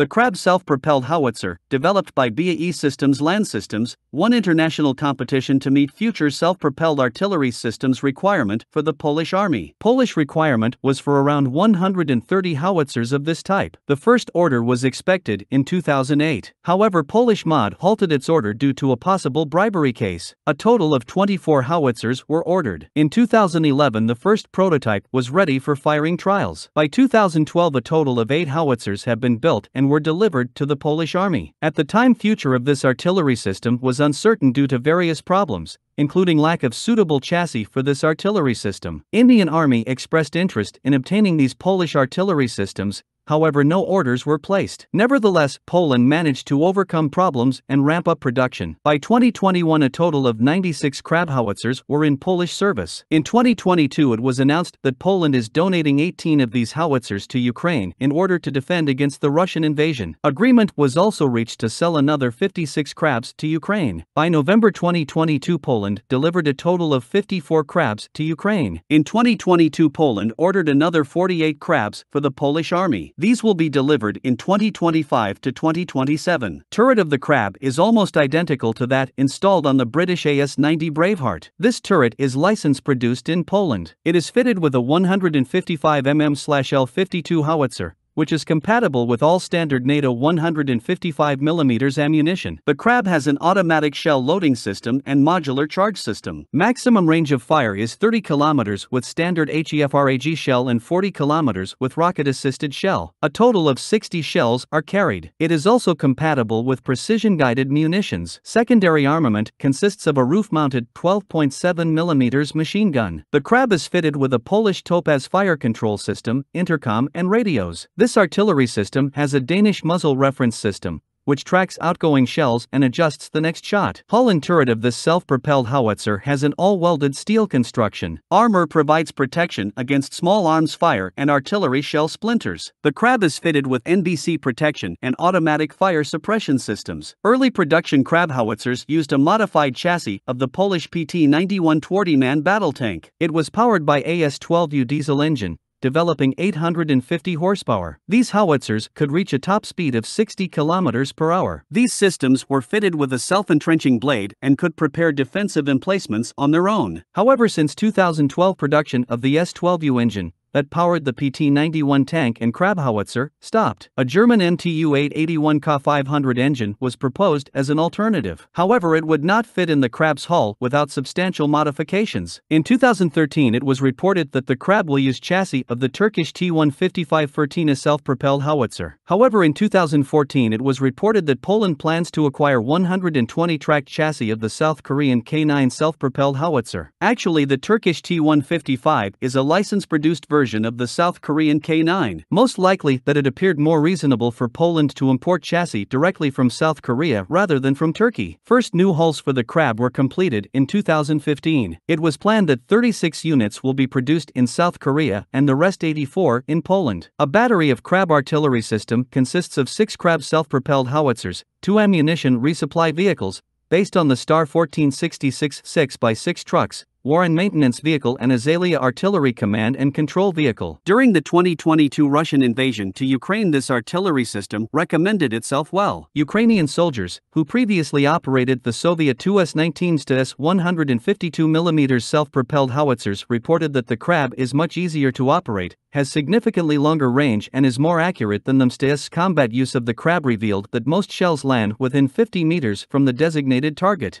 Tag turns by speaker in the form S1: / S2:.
S1: The Krab self propelled howitzer, developed by BAE Systems Land Systems, won international competition to meet future self propelled artillery systems requirement for the Polish Army. Polish requirement was for around 130 howitzers of this type. The first order was expected in 2008. However, Polish MOD halted its order due to a possible bribery case. A total of 24 howitzers were ordered. In 2011, the first prototype was ready for firing trials. By 2012, a total of 8 howitzers have been built and were delivered to the Polish army. At the time, future of this artillery system was uncertain due to various problems, including lack of suitable chassis for this artillery system. Indian Army expressed interest in obtaining these Polish artillery systems, however no orders were placed. Nevertheless, Poland managed to overcome problems and ramp up production. By 2021 a total of 96 Krab howitzers were in Polish service. In 2022 it was announced that Poland is donating 18 of these howitzers to Ukraine in order to defend against the Russian invasion. Agreement was also reached to sell another 56 Krabs to Ukraine. By November 2022 Poland delivered a total of 54 Krabs to Ukraine. In 2022 Poland ordered another 48 Krabs for the Polish army. These will be delivered in 2025 to 2027. Turret of the Krab is almost identical to that installed on the British AS-90 Braveheart. This turret is license produced in Poland. It is fitted with a 155mm/L52 howitzer, which is compatible with all standard NATO 155mm ammunition. The Krab has an automatic shell loading system and modular charge system. Maximum range of fire is 30 km with standard HEFRAG shell and 40 km with rocket-assisted shell. A total of 60 shells are carried. It is also compatible with precision-guided munitions. Secondary armament consists of a roof-mounted 12.7mm machine gun. The Krab is fitted with a Polish Topaz fire control system, intercom and radios. This artillery system has a Danish muzzle reference system, which tracks outgoing shells and adjusts the next shot. Hull and turret of this self-propelled howitzer has an all-welded steel construction. Armor provides protection against small arms fire and artillery shell splinters. The Krab is fitted with NBC protection and automatic fire suppression systems. Early production Krab howitzers used a modified chassis of the Polish PT-91 Twardy main battle tank. It was powered by AS-12U diesel engine, developing 850 horsepower. These howitzers could reach a top speed of 60 kilometers per hour. These systems were fitted with a self-entrenching blade and could prepare defensive emplacements on their own. However, since 2012 production of the S-12U engine, that powered the PT-91 tank and Krab howitzer, stopped. A German MTU-881 K500 engine was proposed as an alternative. However, it would not fit in the Krab's hull without substantial modifications. In 2013 it was reported that the Krab will use chassis of the Turkish T-155 Fırtına self-propelled howitzer. However, in 2014 it was reported that Poland plans to acquire 120 tracked chassis of the South Korean K9 self-propelled howitzer. Actually, the Turkish T-155 is a license-produced version version of the South Korean K9. Most likely that it appeared more reasonable for Poland to import chassis directly from South Korea rather than from Turkey. First new hulls for the Krab were completed in 2015. It was planned that 36 units will be produced in South Korea and the rest 84 in Poland. A battery of Krab artillery system consists of six Krab self-propelled howitzers, two ammunition resupply vehicles, based on the Star 1466 6x6 trucks, War and Maintenance Vehicle and Azalia Artillery Command and Control Vehicle. During the 2022 Russian invasion to Ukraine, this artillery system recommended itself well. Ukrainian soldiers, who previously operated the Soviet 2S-19 STS 152mm self-propelled howitzers, reported that the Krab is much easier to operate, has significantly longer range and is more accurate than the Msta-S combat use of the Krab revealed that most shells land within 50 meters from the designated target.